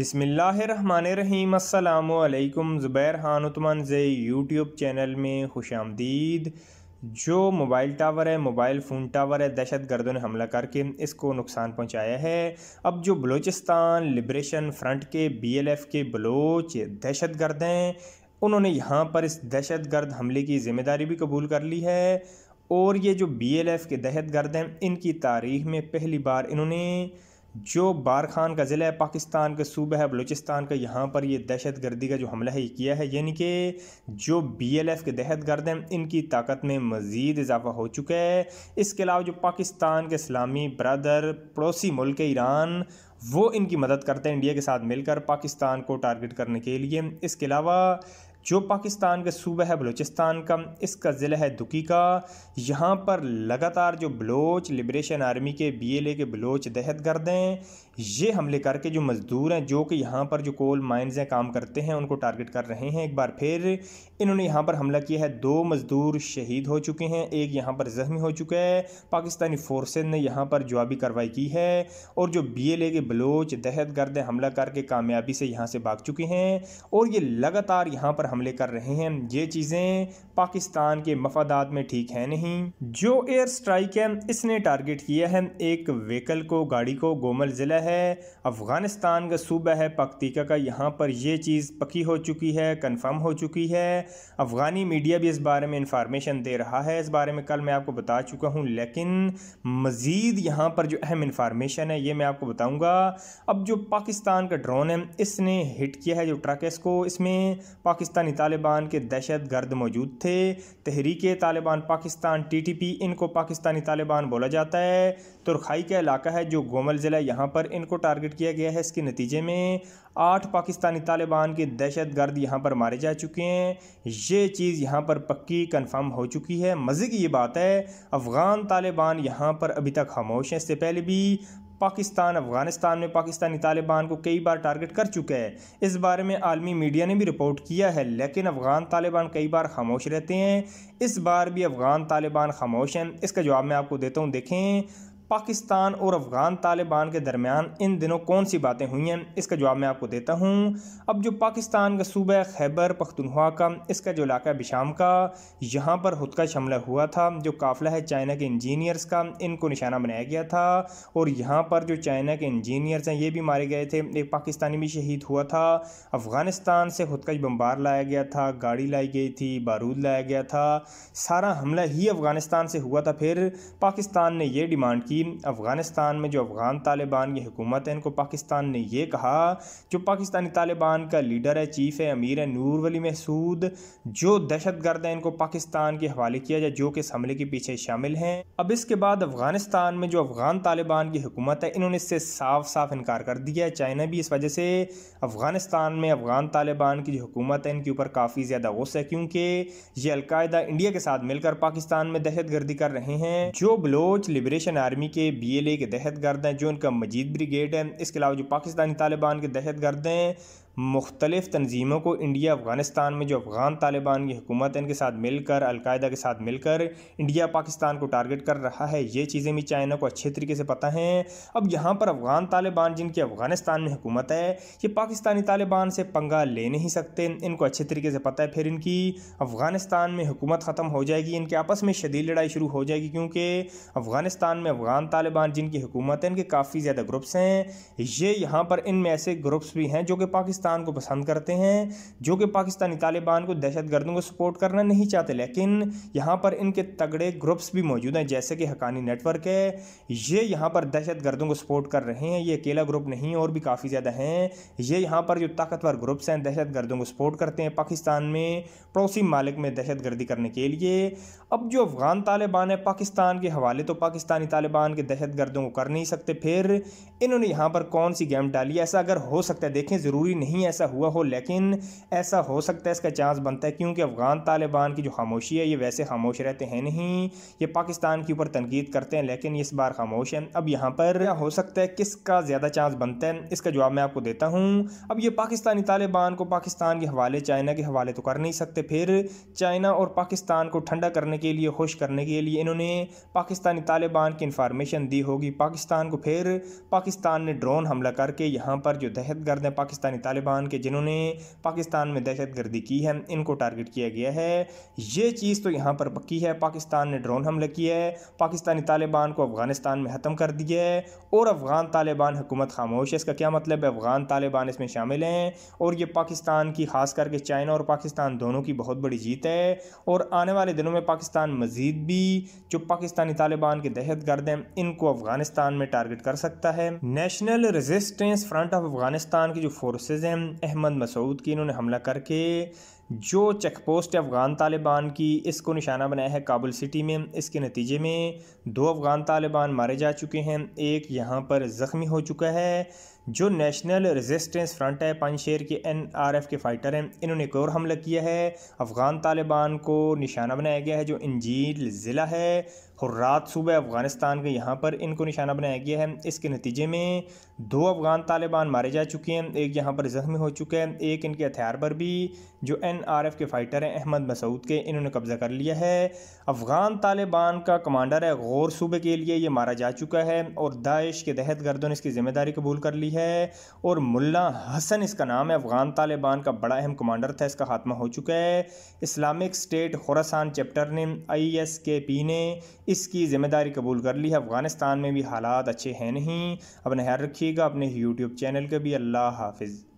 بسم اللہ الرحمن الرحیم۔ السلام علیکم۔ Zubair Khan Usmanzai YouTube channel میں خوش آمدید۔ جو موبائل ٹاور ہے، موبائل فون ٹاور ہے، دہشت گردوں نے حملہ کر کے اس کو نقصان پہنچایا ہے۔ اب جو بلوچستان لبریشن فرنٹ کے، بی ایل ایف کے بلوچ دہشت گرد ہیں، انہوں نے یہاں پر اس دہشت گرد حملے کی ذمہ داری بھی قبول کر لی ہے۔ اور یہ جو بی ایل ایف کے دہشت گرد ہیں، ان کی تاریخ میں پہلی بار انہوں نے جو بارخان کا ضلع ہے، پاکستان کا صوبہ ہے، بلوچستان کا یہاں پر یہ دہشت گردی کا جو حملہ ہے، یہ کیا ہے؟ یعنی کہ جو بی ایل ایف کے دہشت گرد ہیں، ان کی طاقت میں مزید اضافہ ہو چکا ہے۔ اس کے علاوہ جو پاکستان کے اسلامی برادر پڑوسی ملک ایران، وہ ان کی مدد کرتے ہیں انڈیا کے ساتھ مل کر پاکستان کو ٹارگٹ کرنے کے لیے۔ اس کے علاوہ جو پاکستان کا صوبہ ہے، بلوچستان کا، اس کا ضلع ہے دکی کا یہاں پر لگاتار جو بلوچ لبریشن آرمی کے بی ایل اے کے بلوچ دہت گرد ہیں، یہ حملے کر کے جو مزدور ہیں، جو کہ یہاں پر جو کول مائنز ہیں، کام کرتے ہیں، ان کو ٹارگٹ کر رہے ہیں۔ ایک بار پھر انہوں نے یہاں پر حملہ کیا ہے۔ دو مزدور شہید ہو چکے ہیں، ایک یہاں پر زخمی ہو چکا ہے۔ پاکستانی فورسز نے یہاں پر جوابی کاروائی کی ہے اور جو بی ایل اے کے بلوچ دہت گرد حملہ کر کے کامیابی سے یہاں سے بھاگ چکے ہیں۔ اور یہ لگاتار یہاں پر حملے کر رہے ہیں۔ یہ چیزیں پاکستان کے مفادات میں ٹھیک ہیں نہیں۔ جو ایئر سٹرائک ہے، اس نے ٹارگٹ کیا ہے۔ ایک ویکل کو، گاڑی کو، گومل ضلع ہے، افغانستان کا صوبہ ہے، پکتیکا کا۔ یہاں پر یہ چیز پکی ہو چکی ہے، کنفرم ہو چکی ہے۔ افغانی میڈیا بھی اس بارے میں انفارمیشن دے رہا ہے۔ اس بارے میں کل میں آپ کو بتا چکا ہوں۔ لیکن مزید یہاں پر جو اہم انفارمیشن ہے، یہ میں آپ کو بتاؤں گا۔ اب جو پاکستان کا ڈرون ہے، اس نے ہٹ کیا ہے جو ٹرک ہے اس کو۔ اس میں پاکستان پاکستانی طالبان کے دہشت گرد موجود تھے۔ Tehrik Taliban Pakistan T T P, ان کو پاکستانی طالبان بولا جاتا ہے۔ ترخائی کا علاقہ ہے جو گومل ضلع یہاں پر ان کو ٹارگٹ کیا گیا ہے۔ اس کے نتیجے میں آٹھ پاکستانی طالبان کے دہشت گرد یہاں پر مارے جا چکے ہیں۔ یہ چیز یہاں پر پکی کنفرم ہو چکی ہے۔ مزے کی یہ بات ہے، افغان طالبان یہاں پر ابھی تک خاموش ہیں۔ اس سے پہلے بھی پاکستان، افغانستان میں پاکستانی طالبان کو کئی بار ٹارگٹ کر چکا ہے اس بارے میں عالمی میڈیا نے بھی رپورٹ کیا ہے، لیکن افغان طالبان کئی بار خاموش رہتے ہیں۔ اس بار بھی افغان طالبان خاموش ہیں۔ اس کا جواب میں آپ کو دیتا ہوں، دیکھیں۔ پاکستان اور افغان طالبان کے درمیان ان دنوں کون سی باتیں ہوئی ہیں؟ اس کا جواب میں آپ کو دیتا ہوں۔ اب جو پاکستان کا صوبہ خیبر پختونخوا کا، اس کا جو علاقہ بشام کا، یہاں پر خود کا شملہ ہوا تھا جو قافلہ ہے چائنا کے انجینئرز کا، ان کو نشانہ بنایا گیا تھا اور یہاں پر جو چائنا کے انجینئرز ہیں، یہ بھی مارے گئے تھے۔ ایک پاکستانی بھی شہید ہوا تھا۔ افغانستان سے خود کا بمبار لایا گیا تھا، گاڑی لائی گئی تھی، بارود لایا گیا تھا۔ سارا حملہ ہی افغانستان سے ہوا تھا۔ پھر پاکستان نے یہ ڈیمانڈ کی افغانستان میں جو افغان طالبان کی حکومت ہے، ان کو پاکستان نے یہ کہا، جو پاکستانی طالبان کا لیڈر ہے، چیف ہے، امیر ہے نور ولی محسود، جو دہشت گرد ہیں، ان کو پاکستان کے حوالے کیا جائے، جو کہ اس حملے کے پیچھے شامل ہیں۔ اب اس کے بعد افغانستان میں جو افغان طالبان کی حکومت ہے، انہوں نے اس سے صاف صاف انکار کر دیا ہے۔ چائنا بھی اس وجہ سے افغانستان میں افغان طالبان کی جو حکومت ہے، ان کے اوپر کافی زیادہ غصہ ہے، کیونکہ یہ القاعدہ انڈیا کے ساتھ مل کر پاکستان میں دہشت گردی کر رہے ہیں۔ جو بلوچ، لبریشن آرمی کے بی ایل اے کے دہشت گرد ہیں جو ان کا مجید بریگیڈ ہے اس کے علاوہ جو پاکستانی طالبان کے دہشت گرد ہیں مختلف تنظیموں کو انڈیا، افغانستان میں جو افغان طالبان کی حکومت ہے ان کے ساتھ مل کر، القاعدہ کے ساتھ مل کر انڈیا پاکستان کو ٹارگٹ کر رہا ہے۔ یہ چیزیں بھی چائنا کو اچھے طریقے سے پتہ ہیں۔ اب یہاں پر افغان طالبان جن کی افغانستان میں حکومت ہے، یہ پاکستانی طالبان سے پنگا لے نہیں سکتے۔ ان کو اچھے طریقے سے پتہ ہے۔ پھر ان کی افغانستان میں حکومت ختم ہو جائے گی۔ ان کے آپس میں شدید لڑائی شروع ہو جائے گی۔ کیونکہ افغانستان میں افغان طالبان جن کی حکومت ہے ان کے کافی زیادہ گروپس ہیں۔ یہ یہاں پر ان میں ایسے گروپس بھی ہیں جو کہ پاکستان کو پسند کرتے ہیں، جو کہ پاکستانی طالبان کو دہشت گردوں کو سپورٹ کرنا نہیں چاہتے۔ لیکن یہاں پر ان کے تگڑے گروپس بھی موجود ہیں، جیسے کہ حقانی نیٹ ورک ہے۔ یہ یہاں پر دہشت گردوں کو سپورٹ کر رہے ہیں۔ یہ اکیلا گروپ نہیں، اور بھی کافی زیادہ ہیں۔ یہ یہاں پر جو طاقتور گروپس ہیں، دہشت گردوں کو سپورٹ کرتے ہیں پاکستان میں پڑوسی مالک میں دہشت گردی کرنے کے لیے۔ اب جو افغان طالبان ہے پاکستان کے حوالے تو پاکستانی طالبان کے دہشت گردوں کو کر نہیں سکتے۔ پھر انہوں نے یہاں پر کون سی گیم ڈالی؟ ایسا اگر ہو سکتا ہے، دیکھیں، ضروری نہیں ایسا ہوا ہو، لیکن ایسا ہو سکتا ہے، اس کا چانس بنتا ہے، کیونکہ افغان طالبان کی جو خاموشی ہے، یہ ویسے خاموش رہتے ہیں نہیں، یہ پاکستان کے اوپر تنقید کرتے ہیں، لیکن اس بار خاموش ہیں۔ اب یہاں پر ہو سکتا ہے، کس کا زیادہ چانس بنتا ہے؟ اس کا جواب میں آپ کو دیتا ہوں۔ اب یہ پاکستانی طالبان کو پاکستان کے حوالے، چائنا کے حوالے تو کر نہیں سکتے۔ پھر چائنا اور پاکستان کو ٹھنڈا کرنے کے لیے خوش کرنے کے لیے انہوں نے پاکستانی طالبان کی انفارمیشن دی ہوگی۔ پاکستان کو پھر پاکستان نے ڈرون حملہ کر کے یہاں پر جو دہشت گرد ہیں، پاکستانی طالبان طالبان کے جنہوں نے پاکستان میں دہشت گردی کی ہے، ان کو ٹارگٹ کیا گیا ہے۔ یہ چیز تو یہاں پر پکی ہے۔ پاکستان نے ڈرون حملہ کیا ہے۔ پاکستانی طالبان کو افغانستان میں ختم کر دیا ہے اور افغان طالبان حکومت خاموش ہے۔ اس کا کیا مطلب ہے؟ افغان طالبان اس میں شامل ہیں اور یہ پاکستان کی خاص کر کے چائنا اور پاکستان دونوں کی بہت بڑی جیت ہے۔ اور آنے والے دنوں میں پاکستان مزید بھی جو پاکستانی طالبان کے دہشت گرد ہیں، ان کو افغانستان میں ٹارگٹ کر سکتا ہے۔ National resistance front of Afghanistan کی جو فورسز ہیں احمد مسعود کی انہوں نے حملہ کر کے جو چیک پوسٹ افغان طالبان کی اس کو نشانہ بنایا ہے کابل سٹی میں، اس کے نتیجے میں دو افغان طالبان مارے جا چکے ہیں۔ ایک یہاں پر زخمی ہو چکا ہے، جو نیشنل ریزسٹنس فرنٹ ہے پانچ شیر کے این آر ایف کے فائٹر ہیں۔ انہوں نے ایک اور حملہ کیا ہے۔ افغان طالبان کو نشانہ بنایا گیا ہے جو انجیل ضلع ہے۔ رات صوبہ افغانستان کے یہاں پر ان کو نشانہ بنایا گیا ہے۔ اس کے نتیجے میں دو افغان طالبان مارے جا چکے ہیں۔ ایک یہاں پر زخمی ہو چکا ہے، ایک ان کے ہتھیار پر بھی، جو این آر ایف کے فائٹر ہیں احمد مسعود کے، انہوں نے قبضہ کر لیا ہے۔ افغان طالبان کا کمانڈر ہے غور صوبے کے لیے، یہ مارا جا چکا ہے اور داعش کے دہت گردوں نے اس کی ذمہ داری قبول کر لی ہے۔ اور ملا حسن اس کا نام ہے، افغان طالبان کا بڑا اہم کمانڈر تھا، اس کا خاتمہ ہو چکا ہے۔ اسلامک سٹیٹ خوراسان چیپٹر نے آئی ایس کے پی نے اس کی ذمہ داری قبول کر لی ہے۔ افغانستان میں بھی حالات اچھے ہیں نہیں۔ اب نہار رکھیے گا، اپنے یوٹیوب چینل کے بھی۔ اللہ حافظ۔